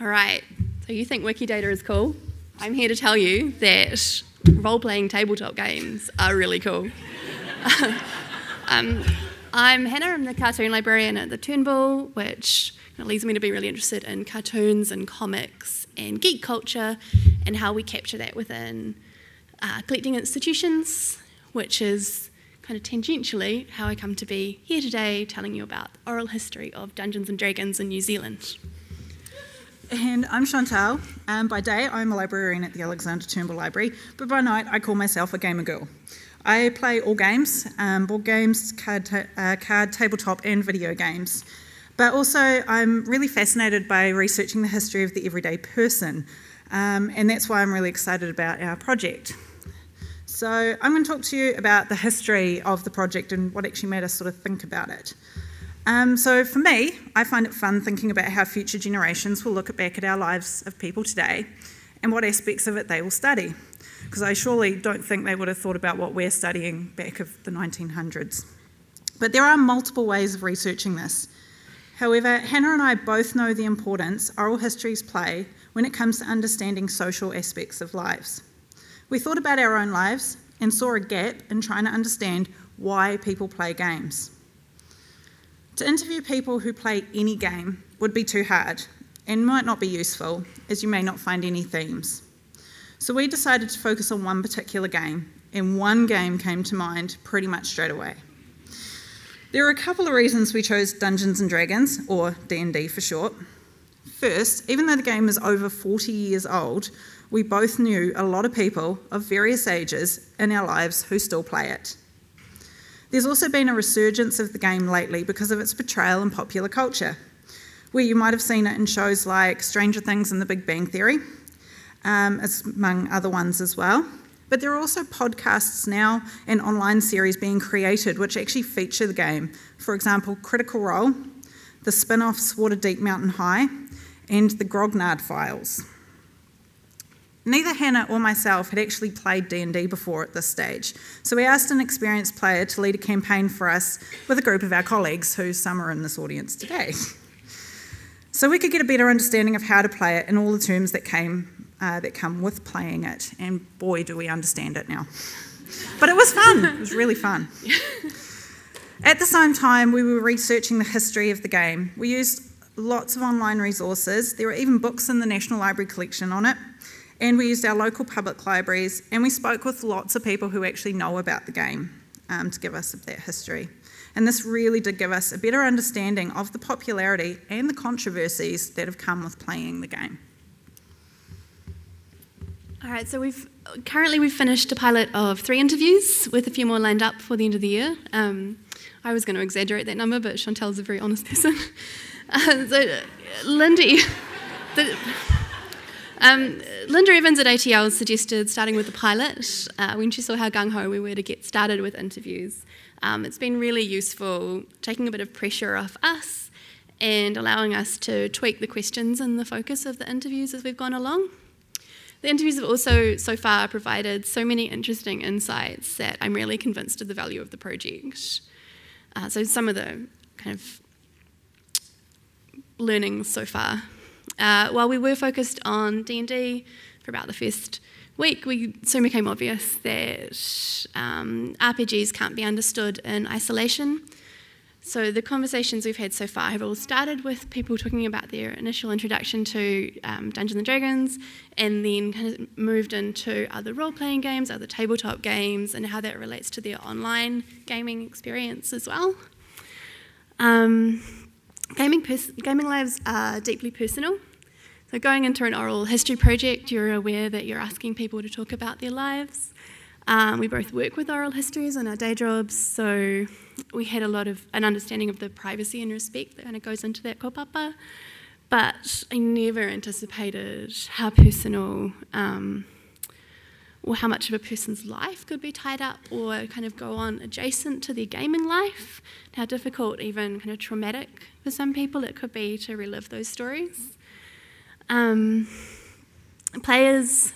All right, so you think Wikidata is cool? I'm here to tell you that role playing tabletop games are really cool. um, I'm Hannah, I'm the cartoon librarian at the Turnbull, which leads me to be really interested in cartoons and comics and geek culture and how we capture that within uh, collecting institutions, which is kind of tangentially how I come to be here today telling you about oral history of Dungeons and Dragons in New Zealand. And I'm Chantalle. Um, by day, I'm a librarian at the Alexander Turnbull Library, but by night, I call myself a gamer girl. I play all games um, board games, card, ta- uh, card, tabletop, and video games. But also, I'm really fascinated by researching the history of the everyday person, um, and that's why I'm really excited about our project. So, I'm going to talk to you about the history of the project and what actually made us sort of think about it. Um, so for me, I find it fun thinking about how future generations will look back at our lives of people today and what aspects of it they will study. Because I surely don't think they would have thought about what we're studying back of the 1900s. But there are multiple ways of researching this. However, Hannah and I both know the importance oral histories play when it comes to understanding social aspects of lives. We thought about our own lives and saw a gap in trying to understand why people play games. To interview people who play any game would be too hard and might not be useful, as you may not find any themes. So we decided to focus on one particular game, and one game came to mind pretty much straight away. There are a couple of reasons we chose Dungeons and Dragons, or D&D for short. First, even though the game is over 40 years old, we both knew a lot of people of various ages in our lives who still play it. There's also been a resurgence of the game lately because of its portrayal in popular culture, where you might have seen it in shows like Stranger Things and The Big Bang Theory, um, among other ones as well. But there are also podcasts now and online series being created which actually feature the game. For example, Critical Role, the spin offs Waterdeep Mountain High, and the Grognard Files. Neither Hannah or myself had actually played D&D before at this stage, so we asked an experienced player to lead a campaign for us with a group of our colleagues, who some are in this audience today. So we could get a better understanding of how to play it and all the terms that came uh, that come with playing it, and boy, do we understand it now. But it was fun. It was really fun. At the same time, we were researching the history of the game. We used lots of online resources. There were even books in the National Library collection on it and we used our local public libraries, and we spoke with lots of people who actually know about the game um, to give us that history. And this really did give us a better understanding of the popularity and the controversies that have come with playing the game. All right, so we've currently we've finished a pilot of three interviews with a few more lined up for the end of the year. Um, I was going to exaggerate that number, but Chantalle's a very honest person. Uh, so, Lindy, the, um, Linda Evans at ATL suggested starting with the pilot uh, when she saw how gung ho we were to get started with interviews. Um, it's been really useful taking a bit of pressure off us and allowing us to tweak the questions and the focus of the interviews as we've gone along. The interviews have also so far provided so many interesting insights that I'm really convinced of the value of the project. Uh, so, some of the kind of learnings so far uh, while we were focused on D&D for about the first week, we soon became obvious that um, RPGs can't be understood in isolation. So the conversations we've had so far have all started with people talking about their initial introduction to um, Dungeons and Dragons, and then kind of moved into other role-playing games, other tabletop games, and how that relates to their online gaming experience as well. Um, Gaming, gaming lives are deeply personal. So, going into an oral history project, you're aware that you're asking people to talk about their lives. Um, we both work with oral histories in our day jobs, so we had a lot of an understanding of the privacy and respect that kind of goes into that kaupapa. But I never anticipated how personal um, or how much of a person's life could be tied up or kind of go on adjacent to their gaming life, how difficult, even kind of traumatic for some people it could be to relive those stories. Um, players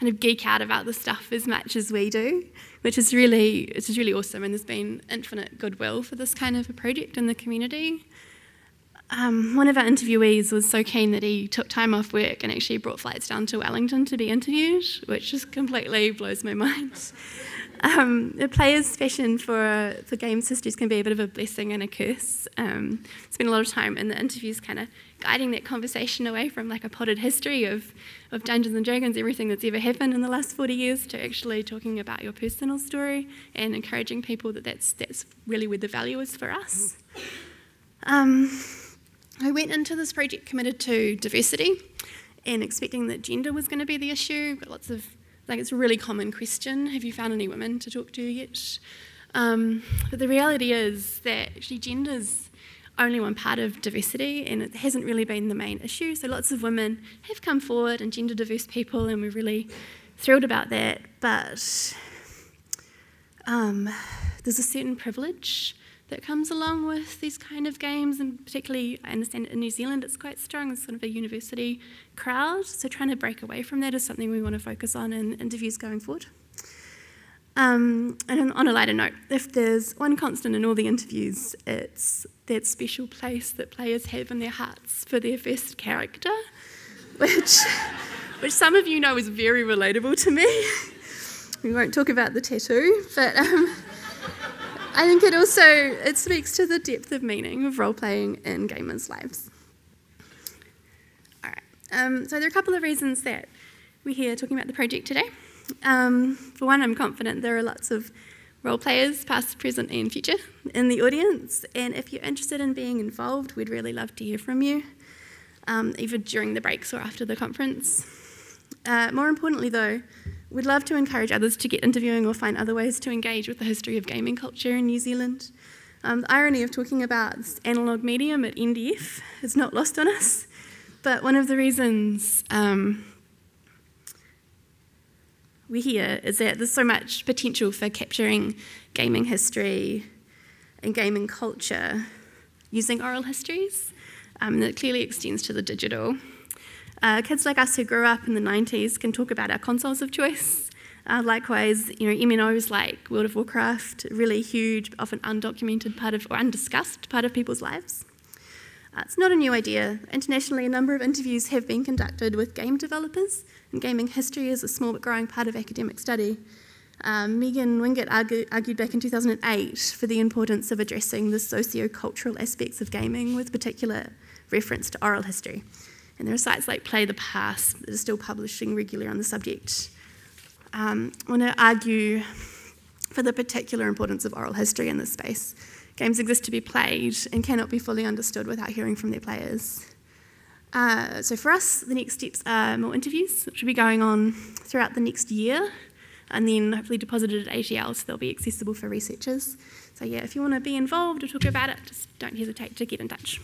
kind of geek out about the stuff as much as we do, which is really, which is really awesome, and there's been infinite goodwill for this kind of a project in the community. Um, one of our interviewees was so keen that he took time off work and actually brought flights down to Wellington to be interviewed, which just completely blows my mind. Um, the player's passion for, for games histories can be a bit of a blessing and a curse. Um, spent a lot of time in the interviews kind of guiding that conversation away from like a potted history of, of Dungeons and Dragons, everything that's ever happened in the last 40 years, to actually talking about your personal story and encouraging people that that's, that's really where the value is for us. Um, went into this project committed to diversity and expecting that gender was going to be the issue. Got lots of, like, it's a really common question. Have you found any women to talk to yet? Um, but the reality is that actually gender's only one part of diversity and it hasn't really been the main issue. So lots of women have come forward and gender diverse people, and we're really thrilled about that. But um, there's a certain privilege that comes along with these kind of games, and particularly, I understand in New Zealand it's quite strong, it's sort of a university crowd, so trying to break away from that is something we want to focus on in interviews going forward. Um, and on a lighter note, if there's one constant in all the interviews, it's that special place that players have in their hearts for their first character, which, which some of you know is very relatable to me. we won't talk about the tattoo, but um, I think it also it speaks to the depth of meaning of role playing in gamers' lives. All right. Um, so there are a couple of reasons that we're here talking about the project today. Um, for one, I'm confident there are lots of role players, past, present, and future, in the audience. And if you're interested in being involved, we'd really love to hear from you, um, either during the breaks or after the conference. Uh, more importantly, though, We'd love to encourage others to get interviewing or find other ways to engage with the history of gaming culture in New Zealand. Um, the irony of talking about this analogue medium at NDF is not lost on us, but one of the reasons um, we're here is that there's so much potential for capturing gaming history and gaming culture using oral histories um, that clearly extends to the digital. Uh, kids like us who grew up in the 90s can talk about our consoles of choice. Uh, likewise, you know, MMOs like World of Warcraft, really huge, often undocumented part of, or undiscussed part of people's lives. Uh, it's not a new idea. Internationally, a number of interviews have been conducted with game developers, and gaming history is a small but growing part of academic study. Um, Megan Winget argue, argued back in 2008 for the importance of addressing the socio-cultural aspects of gaming with particular reference to oral history. And there are sites like Play the Past that are still publishing regularly on the subject. Um, I want to argue for the particular importance of oral history in this space. Games exist to be played and cannot be fully understood without hearing from their players. Uh, so for us, the next steps are more interviews, which will be going on throughout the next year, and then hopefully deposited at ATL, so they'll be accessible for researchers. So yeah, if you want to be involved or talk about it, just don't hesitate to get in touch.